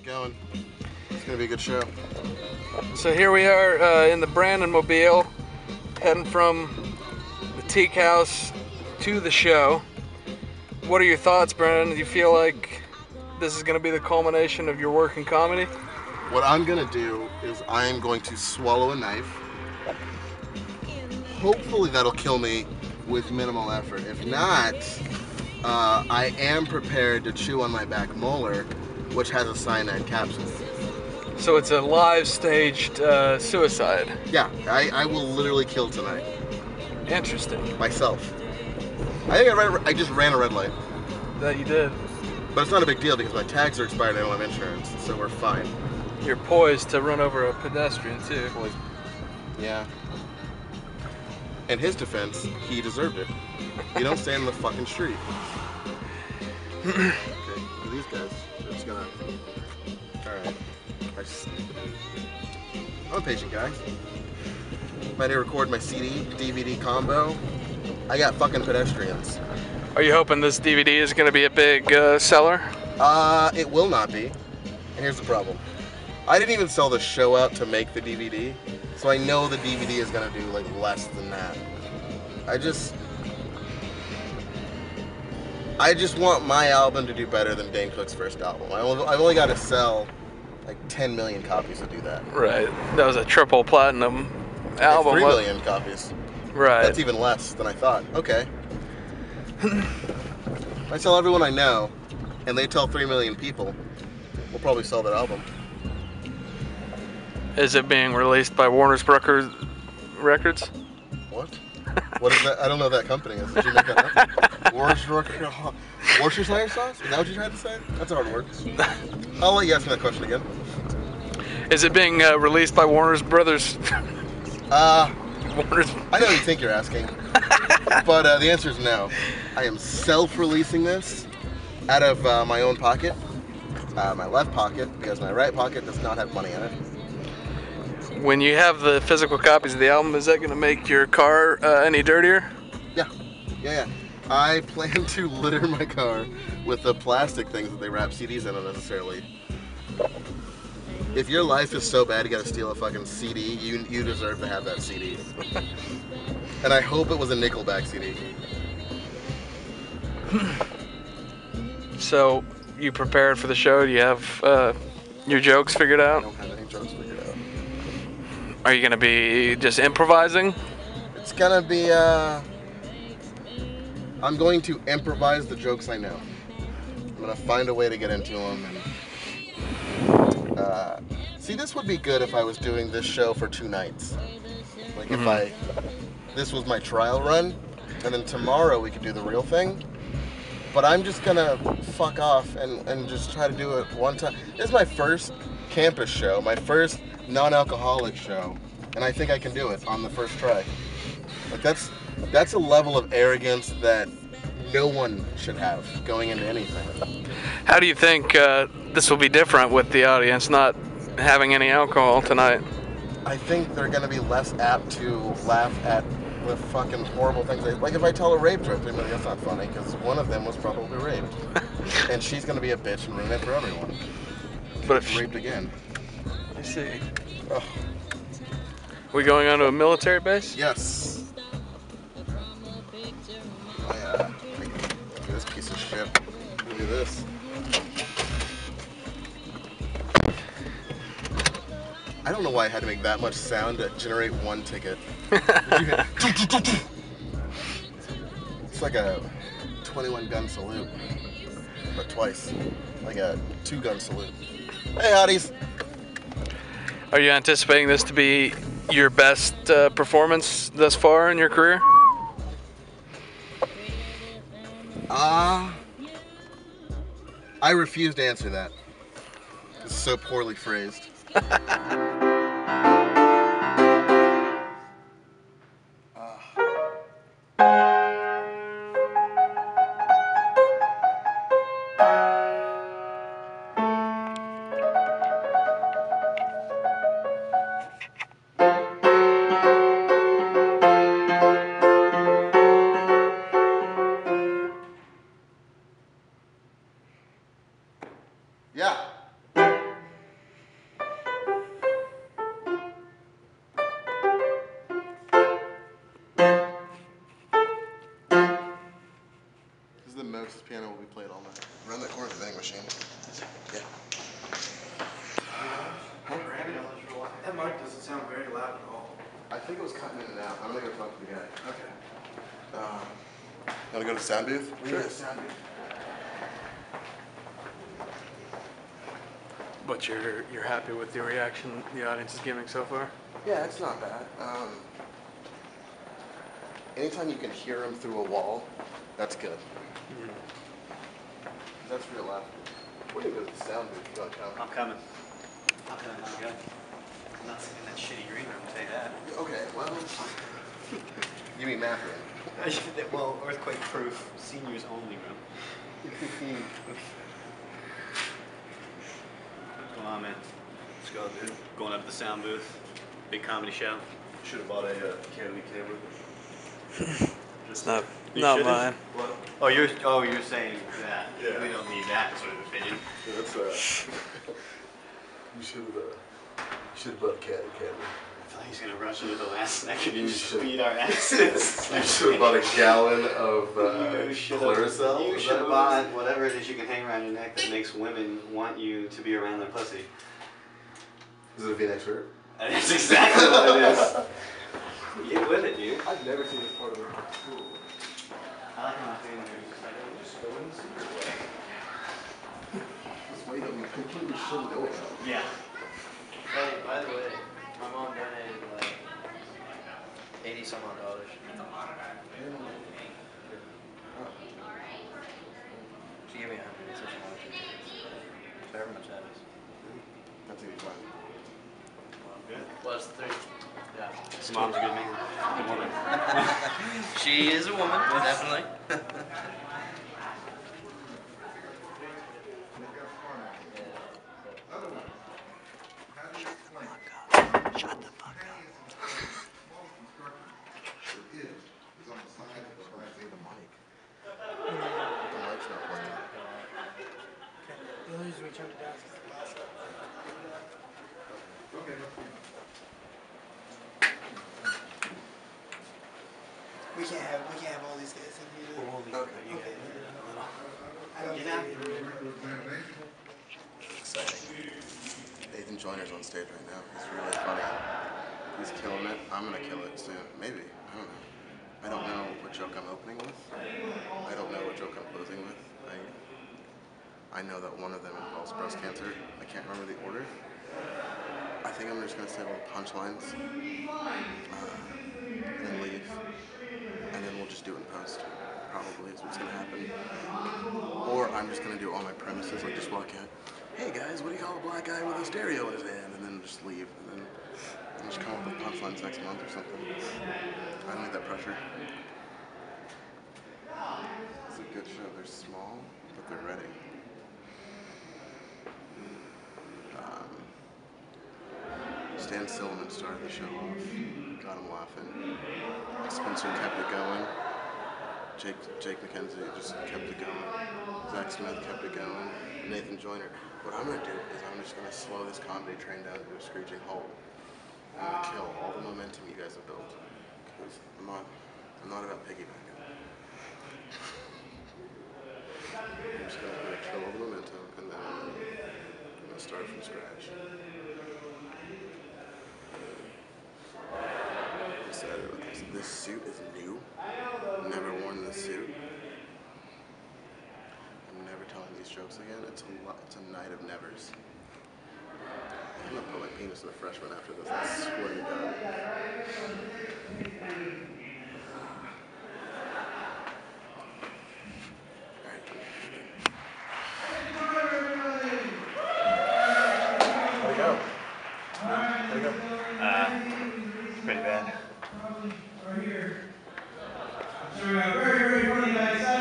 it going. It's gonna be a good show. So here we are uh, in the Brandon Mobile, heading from the Teak House to the show. What are your thoughts, Brandon? Do you feel like this is going to be the culmination of your work in comedy? What I'm gonna do is I'm going to swallow a knife. Hopefully that'll kill me with minimal effort. If not, uh, I am prepared to chew on my back molar, which has a sign cyanide capsule. So it's a live staged uh, suicide. Yeah, I, I will literally kill tonight Interesting myself. I think I, ran, I just ran a red light, that you did. but it's not a big deal because my tags are expired and I don't have insurance, so we're fine. You're poised to run over a pedestrian too. Boys. Yeah. In his defense, he deserved it. You don't stand in the fucking street. okay, these guys, just gonna. Alright. I just. I'm a patient guy. Might to record my CD, DVD combo. I got fucking pedestrians. Are you hoping this DVD is going to be a big uh, seller? Uh, it will not be. And here's the problem. I didn't even sell the show out to make the DVD, so I know the DVD is gonna do like less than that. I just, I just want my album to do better than Dane Cook's first album. I only, I've only got to sell like 10 million copies to do that. Right. That was a triple platinum album. Three wa- million copies. Right. That's even less than I thought. Okay. I tell everyone I know, and they tell three million people, we'll probably sell that album. Is it being released by Warner's Records? Records? What? What is that? I don't know that company is. Did you make that up? Worcestershire Worcestershire sauce? Is that what you tried to say? That's a hard word. I'll let you ask me that question again. Is it being uh, released by Warner's Brothers? Uh, Warner's. I know what you think you're asking, but uh, the answer is no. I am self-releasing this out of uh, my own pocket, uh, my left pocket, because my right pocket does not have money in it. When you have the physical copies of the album, is that going to make your car uh, any dirtier? Yeah, yeah, yeah. I plan to litter my car with the plastic things that they wrap CDs in unnecessarily. If your life is so bad you gotta steal a fucking CD, you you deserve to have that CD. and I hope it was a Nickelback CD. So, you prepared for the show? Do you have uh, your jokes figured I out? don't have any jokes figured out. Are you going to be just improvising? It's gonna be uh I'm going to improvise the jokes I know. I'm gonna find a way to get into them and uh, see this would be good if I was doing this show for two nights. Like if I this was my trial run and then tomorrow we could do the real thing. But I'm just gonna fuck off and, and just try to do it one time. This is my first campus show, my first non-alcoholic show, and I think I can do it on the first try. Like that's that's a level of arrogance that no one should have going into anything. How do you think uh, this will be different with the audience not having any alcohol tonight? I think they're gonna be less apt to laugh at the fucking horrible things. They, like if I tell a rape joke, they're like, that's not funny because one of them was probably raped, and she's gonna be a bitch and ruin it for everyone. But if Raped again. I see. Ugh. We going onto a military base? Yes. This. I don't know why I had to make that much sound to generate one ticket. it's like a 21 gun salute, but twice. Like a two gun salute. Hey, hotties. Are you anticipating this to be your best uh, performance thus far in your career? Ah. I refuse to answer that. It's so poorly phrased. Yeah. the most piano will be played all night. Run that chord thing machine. Yeah. Uh, that mic doesn't sound very loud at all. I think it was cutting in and out. I'm gonna go talk to the guy. Okay. Um, you wanna go to the sound booth? Sure. But you're you're happy with the reaction the audience is giving so far? Yeah, it's not bad. Um, anytime you can hear them through a wall, that's good. That's real laughter. We're gonna go to the sound booth. You gotta come. I'm coming. I'm coming. I'm good. I'm not sitting in that shitty green room, I'll tell you that. Okay, well. you mean math room? well, earthquake proof, seniors only room. What's going on, man? Let's go, dude. Going up to the sound booth, big comedy show. Should have bought a uh, candy camera. It's not You not should've. mine. What? Oh, you're oh you're saying that Yeah. we don't need that sort of opinion. Yeah, that's uh. you should have. Uh, should have bought candy camera. I thought he's gonna rush into the last second You and just should. beat our asses. You should have bought a gallon of uh, You should Claracel. have. You Is should that have what it bought whatever it is you can hang around your neck that makes women want you to be around their pussy. is? Is it a V-neck shirt? That's exactly what it is. Get with it, dude. I've never seen this part of it. I like my fingers. Just go in the secret way. This way that we completely shouldn't go about. Yeah. Hey, by the way, my mom donated like eighty some odd dollars. She gave me a hundred. It's such a lot. So however much that is. That's a good plan. Plus three. Yeah. Mom's a good man. Good woman. She is a woman, definitely. The mic's not playing. The only reason we turned it down is 'cause the glass up. We can't have we can't have all these guys in here. Okay. Okay. I don't Get. Exciting. Nathan Joyner's on stage right now. He's really funny. He's killing it. I'm gonna kill it soon. Maybe. I don't know. I don't know what joke I'm opening with. I don't know what joke I'm closing with. I I know that one of them involves breast cancer. I can't remember the order. I think I'm just gonna say little punchlines, uh, and then leave, and then we'll just do it in post. Probably is what's gonna happen. Or I'm just gonna do all my premises, like just walk in. Hey guys, what do you call a black guy with a stereo in his hand? And then just leave, and then and just come up with punchlines next month or something. I don't need that pressure. It's a good show. They're small, but they're ready. Um, Stan Silliman started the show off, got him laughing. Spencer kept it going. Jake Jake McKenzie just kept it going. Zach Smith kept it going. Nathan Joyner. What I'm gonna do is I'm just gonna slow this comedy train down to a screeching halt. I'm gonna kill all the momentum you guys have built. Because I'm not I'm not about piggybacking. I'm just gonna, gonna kill all the momentum and then I'm I'm gonna start from scratch. This. This suit is new. Never worn this suit. I'm never telling these jokes again. It's a it's a night of nevers. I'm gonna put my penis in a freshman after this. I swear to God. How'd it go? How'd it go? Uh, pretty bad. So, uh, very, very funny guy